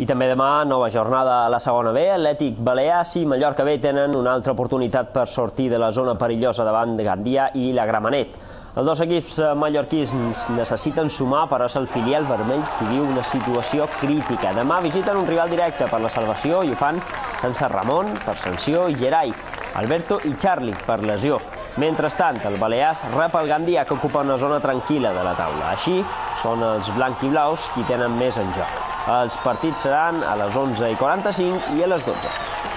I també demà, nova jornada a la segona B. Atlètic Balears i Mallorca B tenen una altra oportunitat per sortir de la zona perillosa davant de Gandia i la Gramenet. Els dos equips mallorquins necessiten sumar, però és el filial vermell qui viu una situació crítica. Demà visiten un rival directe per la salvació i ho fan sense Ramon, per sanció, i Gerai, Alberto i Charlie, per lesió. Mentrestant, el Balears rep el Gandia, que ocupa una zona tranquil·la de la taula. Així, són els blanc i blaus qui tenen més en joc. Els partits seran a les 11 i 45 i a les 12.